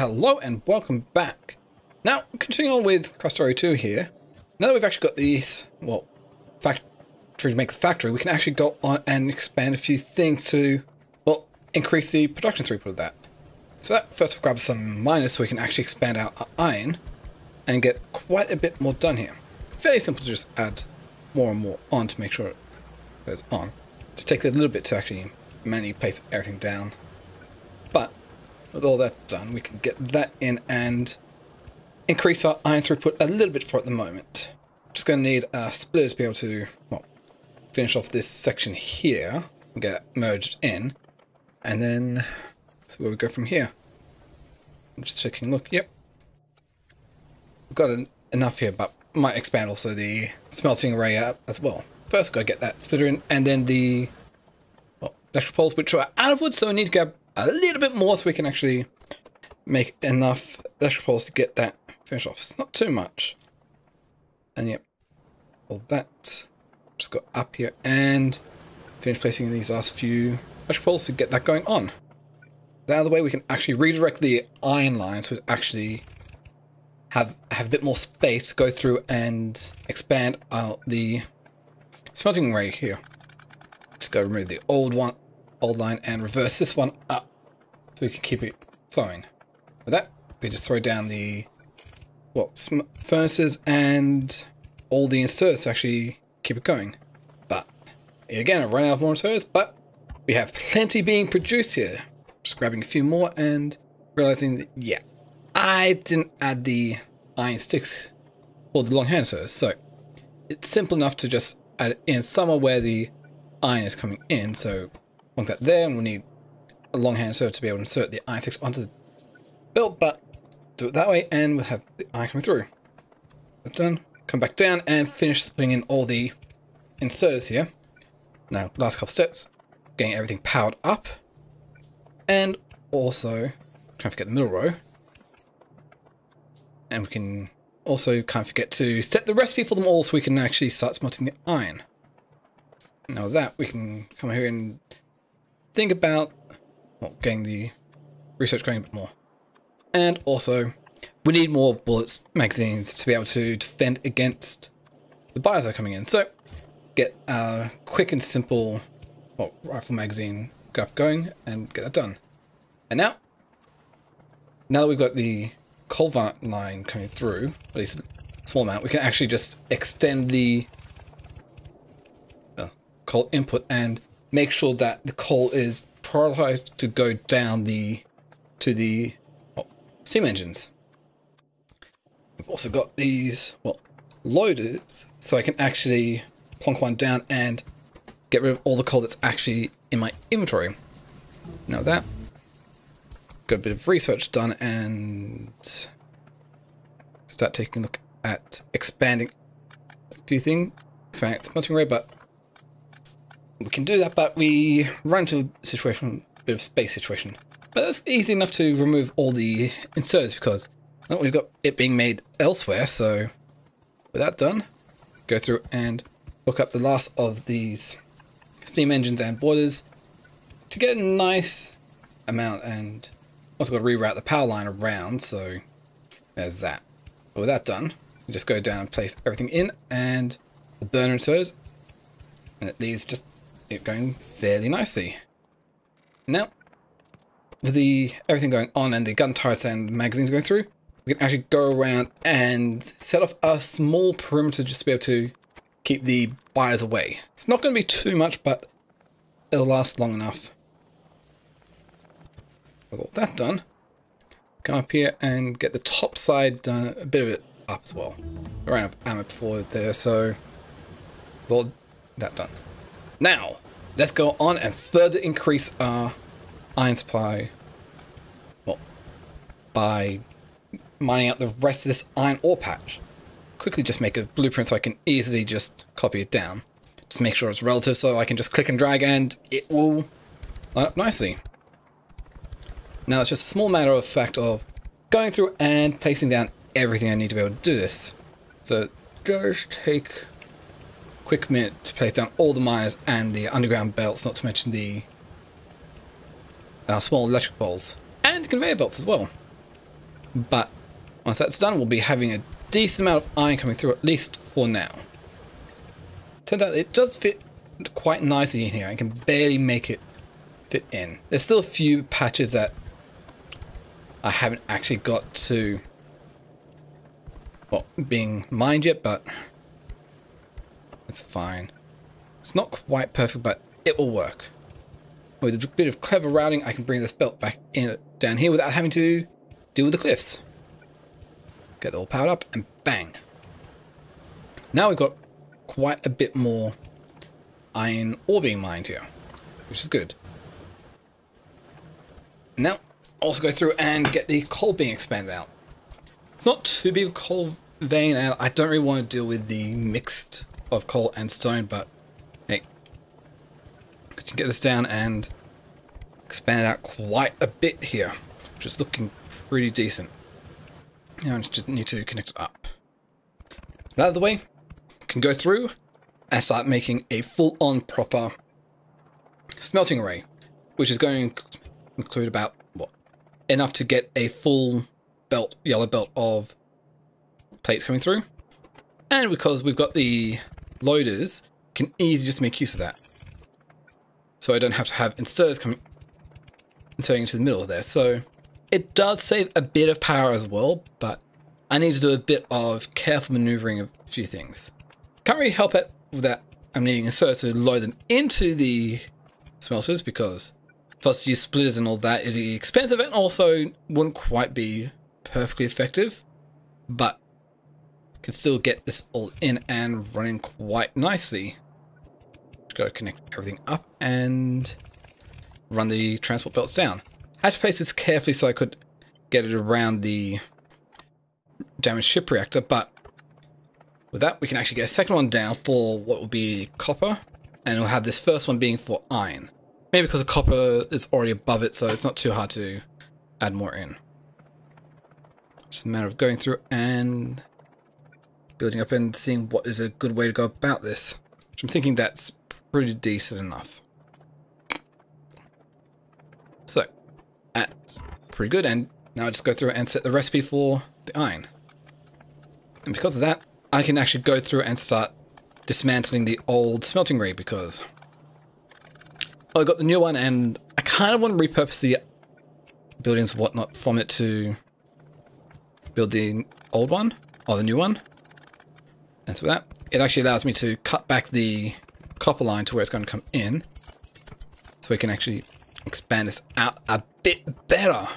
hello and welcome back. Now, continuing on with Krastorio 2 here, now that we've actually got these, well, factory to make the factory, we can actually go on and expand a few things to, well, increase the production throughput of that. So that first we'll grab some miners so we can actually expand our iron and get quite a bit more done here. Fairly simple to just add more and more on to make sure it goes on. Just takes a little bit to actually manually place everything down. But with all that done, we can get that in and increase our iron throughput a little bit for at the moment. Just going to need a splitter to be able to well, finish off this section here and get merged in. And then see where we go from here. I'm just checking, look, yep. We've got an, enough here, but might expand also the smelting array out as well. First, to get that splitter in, and then the well, electrical poles, which are out of wood, so we need to get a little bit more so we can actually make enough electrical poles to get that finish off. It's not too much. And yep, all that. Just got up here and finish placing these last few electrical poles to get that going on. That the way, we can actually redirect the iron lines to actually have have a bit more space to go through and expand out the smelting array here. Just go remove the old one, old line, and reverse this one up so we can keep it flowing. With that, we just throw down the well furnaces and all the inserts to actually keep it going. But again, I run out of more inserts, but we have plenty being produced here. Just grabbing a few more and realizing that, yeah, I didn't add the iron sticks or the long hand inserts. So it's simple enough to just add it in somewhere where the iron is coming in. So that there and we'll need a long hand insert to be able to insert the iron sticks onto the belt, but do it that way and we'll have the iron coming through. Done. Come back down and finish putting in all the inserts here. Now, last couple steps, getting everything powered up. And also, can't forget the middle row. And we can also can't forget to set the recipe for them all so we can actually start smelting the iron. Now with that, we can come here and think about well, getting the research going a bit more. And also, we need more bullets magazines to be able to defend against the biters that are coming in. So, get a quick and simple well, rifle magazine up going and get that done. And now, now that we've got the culvert line coming through, at least a small amount, we can actually just extend the uh, coal input and make sure that the coal is prioritized to go down the to the oh, steam engines. We've also got these, well, loaders, so I can actually plonk one down and get rid of all the coal that's actually in my inventory. Now that, got a bit of research done and start taking a look at expanding a few things, expanding its smelting array, but we can do that, but we run into a situation, a bit of space situation. But that's easy enough to remove all the inserts because well, we've got it being made elsewhere, so with that done, go through and hook up the last of these steam engines and boilers to get a nice amount and also got to reroute the power line around, so there's that. But with that done, just go down and place everything in and the burner inserts, and it leaves just it going fairly nicely. Now, with the everything going on and the gun turrets and magazines going through, we can actually go around and set off a small perimeter just to be able to keep the biters away. It's not going to be too much, but it'll last long enough. With all that done, come up here and get the top side done, a bit of it up as well. I ran out of ammo before there, so with all that done. Now, let's go on and further increase our iron supply well, by mining out the rest of this iron ore patch. Quickly just make a blueprint so I can easily just copy it down. Just make sure it's relative so I can just click and drag and it will line up nicely. Now it's just a small matter of fact of going through and placing down everything I need to be able to do this. So just take quick minute to place down all the miners and the underground belts, not to mention the uh, small electric poles and conveyor belts as well. But once that's done, we'll be having a decent amount of iron coming through, at least for now. Turns out it does fit quite nicely in here. I can barely make it fit in. There's still a few patches that I haven't actually got to well, being mined yet, but it's fine. It's not quite perfect, but it will work. With a bit of clever routing, I can bring this belt back in down here without having to deal with the cliffs. Get it all powered up and bang. Now we've got quite a bit more iron ore being mined here, which is good. Now, also go through and get the coal being expanded out. It's not too big a coal vein, and I don't really want to deal with the mixed of coal and stone, but hey, we can get this down and expand it out quite a bit here, which is looking pretty decent. Now I just need to connect it up. That out of the way, can go through and start making a full-on proper smelting array, which is going to include about, what, enough to get a full belt, yellow belt of plates coming through. And because we've got the loaders, can easily just make use of that. So I don't have to have inserters coming inserting into the middle of there. So it does save a bit of power as well, but I need to do a bit of careful maneuvering of a few things. Can't really help it with that I'm needing inserters to load them into the smelters because first use splitters and all that, it'd be expensive and also wouldn't quite be perfectly effective, but can still get this all in and running quite nicely. Just gotta connect everything up and run the transport belts down. I had to place this carefully so I could get it around the damaged ship reactor, but with that we can actually get a second one down for what will be copper, and we'll have this first one being for iron. Maybe because the copper is already above it, so it's not too hard to add more in. Just a matter of going through and building up and seeing what is a good way to go about this. Which I'm thinking that's pretty decent enough. So, that's pretty good. And now I just go through and set the recipe for the iron. And because of that, I can actually go through and start dismantling the old smelting ray because I got the new one and I kind of want to repurpose the buildings whatnot from it to build the old one or the new one. And so that, it actually allows me to cut back the copper line to where it's going to come in. So we can actually expand this out a bit better.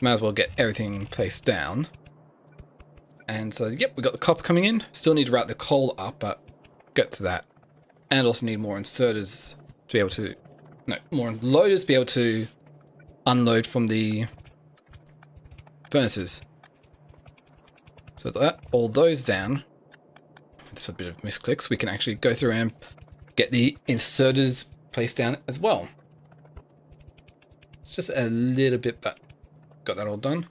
Might as well get everything placed down. And so, yep, we got the copper coming in. Still need to route the coal up, but get to that. And also need more inserters to be able to, no, more loaders to be able to unload from the furnaces. So that all those down, with a bit of misclicks, we can actually go through and get the inserters placed down as well. It's just a little bit, but got that all done.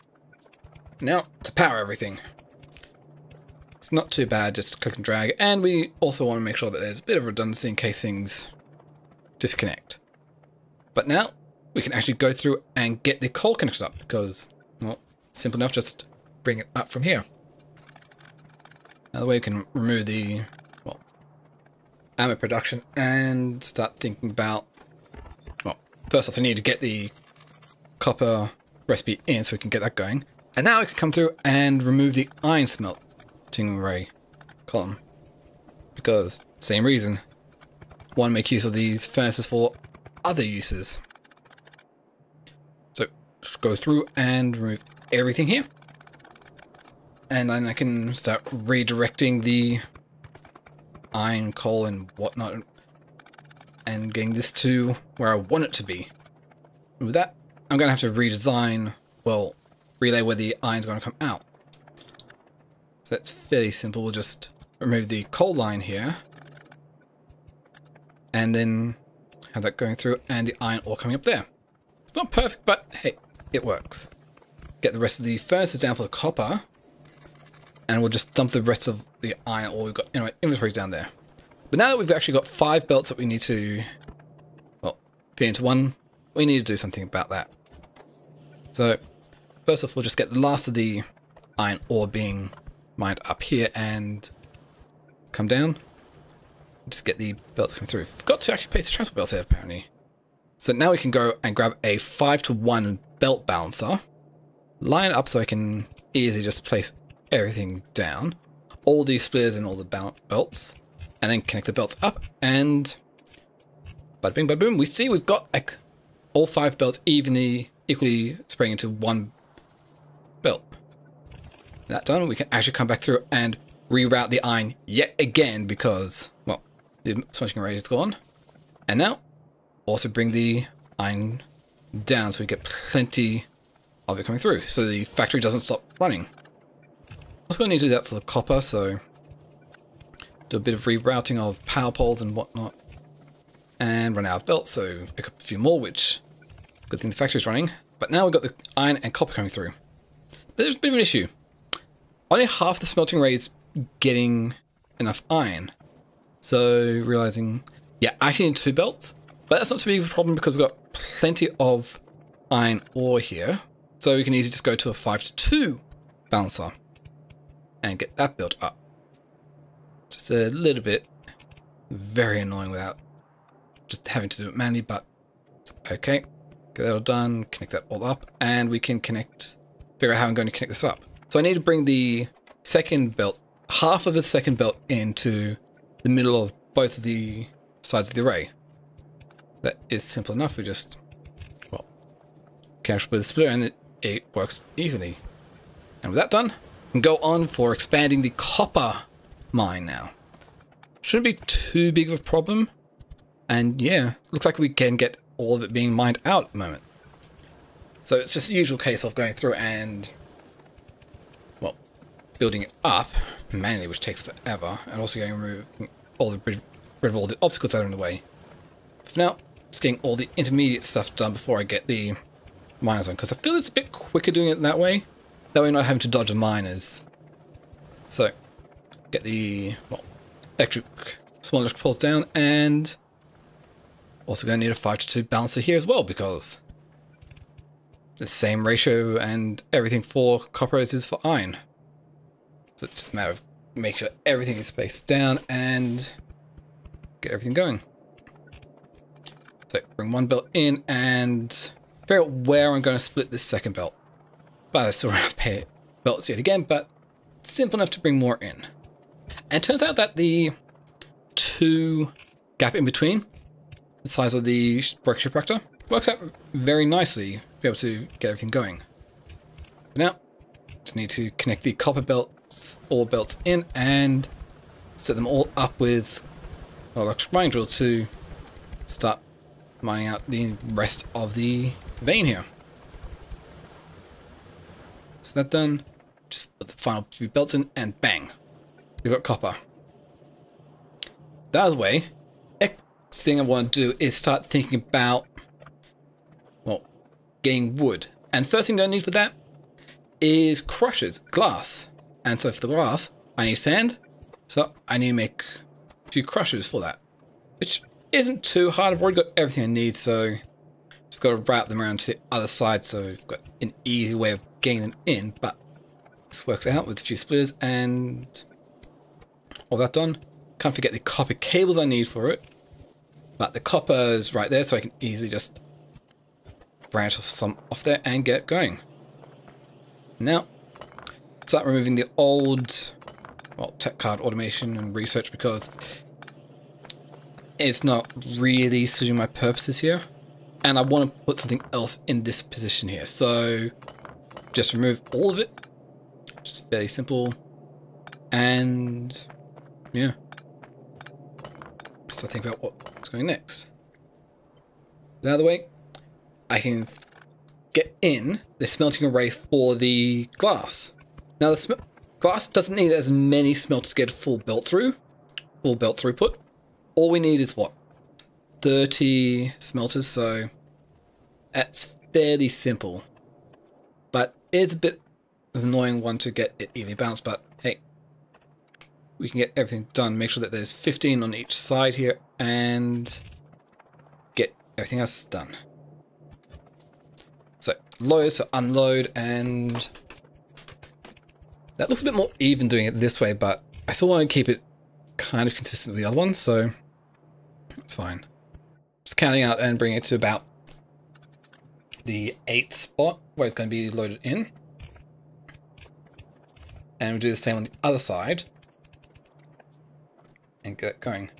Now to power everything. It's not too bad, just click and drag. And we also want to make sure that there's a bit of redundancy in case things disconnect. But now we can actually go through and get the coal connected up because, well, simple enough, just bring it up from here. Another way we can remove the, well, ammo production and start thinking about, well, first off I need to get the copper recipe in so we can get that going. And now we can come through and remove the iron smelting ray column. Because, same reason, want to make use of these furnaces for other uses. So, just go through and remove everything here. And then I can start redirecting the iron, coal, and whatnot, and getting this to where I want it to be. And with that, I'm going to have to redesign, well, relay where the iron's going to come out. So that's fairly simple. We'll just remove the coal line here. And then have that going through and the iron ore coming up there. It's not perfect, but hey, it works. Get the rest of the furnaces down for the copper and we'll just dump the rest of the iron ore we've got in our inventory down there. But now that we've actually got five belts that we need to, well, fit into one, we need to do something about that. So first off, we'll just get the last of the iron ore being mined up here and come down. Just get the belts coming through. Forgot to actually place the transport belts here, apparently. So now we can go and grab a 5 to 1 belt balancer. Line up so I can easily just place everything down. All the splitters and all the belts. And then connect the belts up and... Bada bing, bada boom. We see we've got like all five belts evenly, equally spraying into one belt. That done, we can actually come back through and reroute the iron yet again because, well, the smashing rate is gone. And now, also bring the iron down so we get plenty of it coming through so the factory doesn't stop running. Also going to need to do that for the copper, so do a bit of rerouting of power poles and whatnot. And run out of belts, so pick up a few more, which good thing the factory's running. But now we've got the iron and copper coming through. But there's a bit of an issue. Only half the smelting rate is getting enough iron. So realizing, yeah, I actually need two belts, but that's not too big of a problem because we've got plenty of iron ore here. So we can easily just go to a 5 to 2 balancer and get that built up. Just a little bit very annoying without just having to do it manually, but okay. Get that all done, connect that all up, and we can connect, figure out how I'm going to connect this up. So I need to bring the second belt, half of the second belt into the middle of both of the sides of the array. That is simple enough. We just, well, connect with the splitter and it, it works evenly. And with that done, can go on for expanding the copper mine now. Shouldn't be too big of a problem. And yeah, looks like we can get all of it being mined out at the moment. So it's just the usual case of going through and, well, building it up manually, which takes forever, and also going remove all the rid of all the obstacles are in the way. For now, just getting all the intermediate stuff done before I get the miners on, because I feel it's a bit quicker doing it that way. That way I'm not having to dodge miners. So, get the, well, electric, small electric poles down, and also going to need a 5 to 2 balancer here as well, because the same ratio and everything for copper as is for iron. So it's just a matter of make sure everything is spaced down and get everything going. So bring one belt in and figure out where I'm going to split this second belt. Still have to pay belts yet again, but simple enough to bring more in. And turns out that the two gap in between, the size of the ship reactor, works out very nicely to be able to get everything going. Now, just need to connect the copper belts, all belts in, and set them all up with electric mining drill to start mining out the rest of the vein here. So that done, just put the final few belts in, and bang, we've got copper. That way, next thing I want to do is start thinking about, well, getting wood. And first thing I need for that is crushers, glass. And so for the glass, I need sand. So I need to make a few crushers for that, which isn't too hard. I've already got everything I need, so just got to route them around to the other side so we've got an easy way of getting them in. But this works out with a few splitters and all that done. Can't forget the copper cables I need for it. But the copper is right there, so I can easily just branch off some off there and get going. Now, start removing the old, well, tech card automation and research because it's not really suiting my purposes here. And I want to put something else in this position here. So just remove all of it. Just fairly simple. And yeah. So I think about what's going next. Now, the other way, I can get in the smelting array for the glass. Now the glass doesn't need as many smelters to get a full belt through, full belt throughput all we need is what 30 smelters so that's fairly simple but it's a bit annoying one to get it evenly balanced but hey we can get everything done make sure that there's 15 on each side here and get everything else done so load to unload and that looks a bit more even doing it this way, but I still want to keep it kind of consistent with the other one, so it's fine. Just counting out and bringing it to about the eighth spot where it's going to be loaded in. And we'll do the same on the other side. And get it going.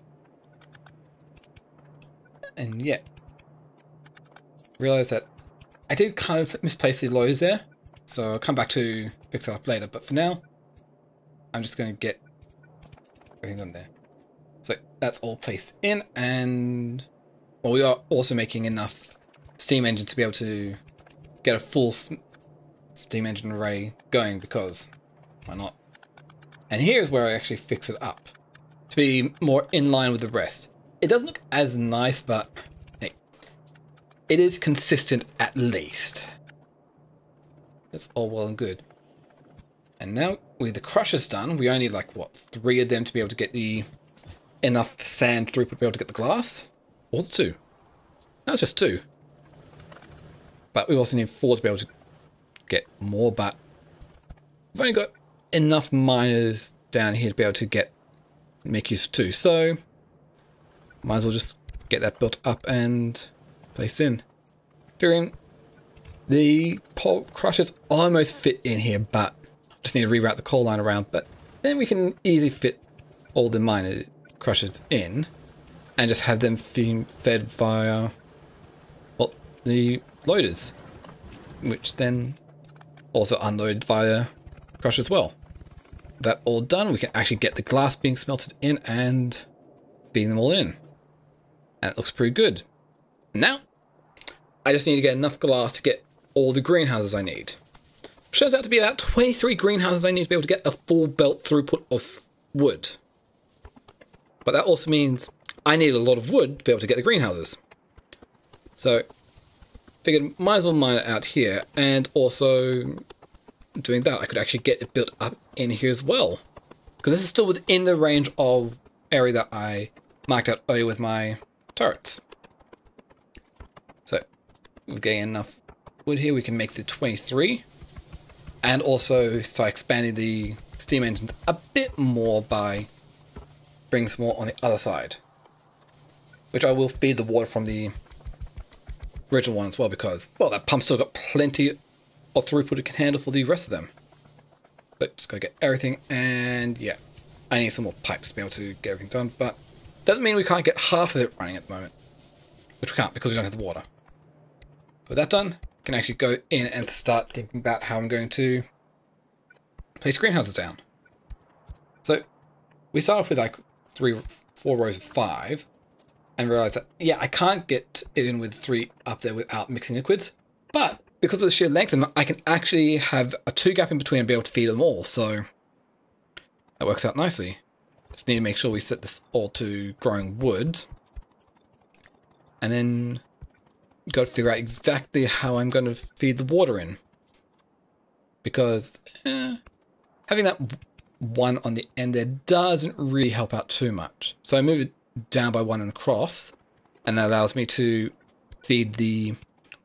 And yeah. Realize that I did kind of misplace the lows there. So I'll come back to fix it up later. But for now, I'm just going to get everything done there. So that's all placed in and well, we are also making enough steam engine to be able to get a full steam engine array going because why not? And here's where I actually fix it up to be more in line with the rest. It doesn't look as nice, but hey, it is consistent at least. That's all well and good. And now with the crushers done, we only like, what, three of them to be able to get the enough sand throughput to be able to get the glass? Or two? That's just two. But we also need four to be able to get more, but we've only got enough miners down here to be able to get make use of two. So might as well just get that built up and placed in. Figuring the pole crushers almost fit in here, but just need to reroute the coal line around. But then we can easily fit all the miner crushers in and just have them fed via well, the loaders, which then also unloaded via crush as well. That all done, we can actually get the glass being smelted in and beam them all in. And it looks pretty good. Now, I just need to get enough glass to get all the greenhouses I need. Turns out to be about 23 greenhouses I need to be able to get a full belt throughput of wood. But that also means I need a lot of wood to be able to get the greenhouses. So, figured might as well mine it out here, and also doing that, I could actually get it built up in here as well. Because this is still within the range of area that I marked out earlier with my turrets. So, we're getting enough wood here, we can make the 23. And also start expanding the steam engines a bit more by bringing some more on the other side. Which I will feed the water from the original one as well because, well, that pump still got plenty of throughput it can handle for the rest of them. But just gotta get everything and yeah, I need some more pipes to be able to get everything done, but doesn't mean we can't get half of it running at the moment. Which we can't because we don't have the water. With that done, I can actually go in and start thinking about how I'm going to place greenhouses down. So we start off with like three, four rows of five and realize that, yeah, I can't get it in with three up there without mixing liquids. But because of the sheer length I can actually have a two gap in between and be able to feed them all. So that works out nicely. Just need to make sure we set this all to growing wood. And then got to figure out exactly how I'm going to feed the water in. Because eh, having that one on the end there doesn't really help out too much. So I move it down by one and across, and that allows me to feed the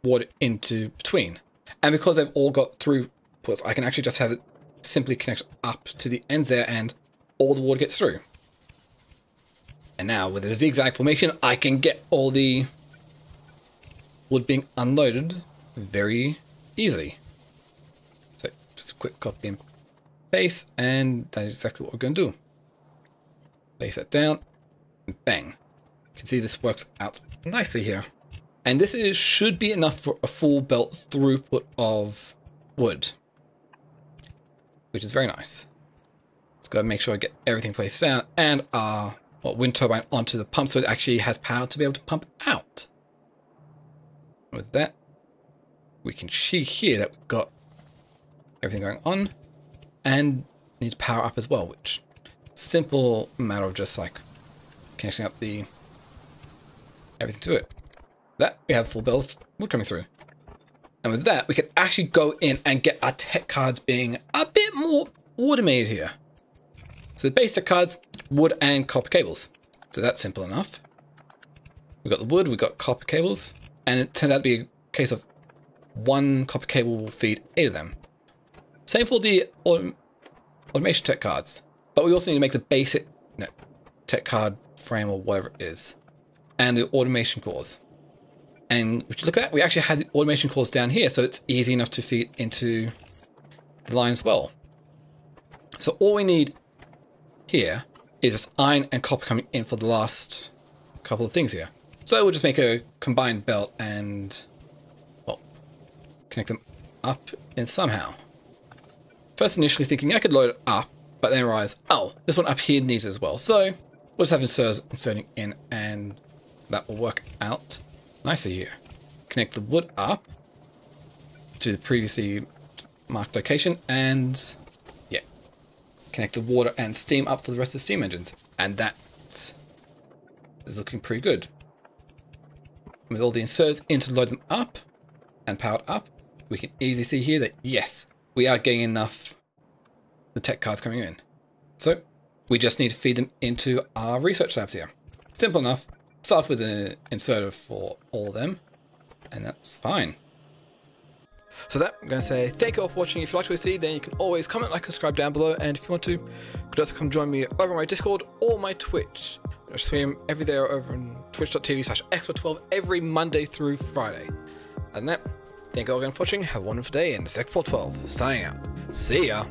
water into between. And because they've all got throughputs, I can actually just have it simply connect up to the ends there and all the water gets through. And now with a zigzag formation, I can get all the wood being unloaded very easily. So just a quick copy and paste, and that is exactly what we're going to do. Place that down, bang. You can see this works out nicely here. And this is, should be enough for a full belt throughput of wood, which is very nice. Let's go and make sure I get everything placed down and our well, wind turbine onto the pump so it actually has power to be able to pump out. With that, we can see here that we've got everything going on and need to power up as well, which simple matter of just like connecting up the everything to it. That we have full build wood coming through. And with that, we can actually go in and get our tech cards being a bit more automated here. So the base tech cards, wood and copper cables. So that's simple enough. We've got the wood, we've got copper cables, and it turned out to be a case of one copper cable will feed eight of them. Same for the autom automation tech cards. But we also need to make the basic no, tech card frame or whatever it is. And the automation cores. And if you look at that, we actually had the automation cores down here, so it's easy enough to feed into the line as well. So all we need here is just iron and copper coming in for the last couple of things here. So we'll just make a combined belt and, well, connect them up in somehow. First initially thinking I could load it up, but then realize, oh, this one up here needs as well. So we'll just have inserts inserting in and that will work out nicely here. Connect the wood up to the previously marked location and yeah, connect the water and steam up for the rest of the steam engines. And that is looking pretty good. With all the inserts in to load them up and powered up, we can easily see here that yes, we are getting enough the tech cards coming in. So we just need to feed them into our research labs here. Simple enough. Start with an inserter for all of them, and that's fine. So that, I'm going to say thank you all for watching. If you like what you see, then you can always comment, like, subscribe down below. And if you want to, you could also come join me over on my Discord or my Twitch. I stream every day over on twitch.tv slash xpod12 every Monday through Friday. And that, thank you all again for watching. Have a wonderful day, and this is Xpod12 signing out. See ya!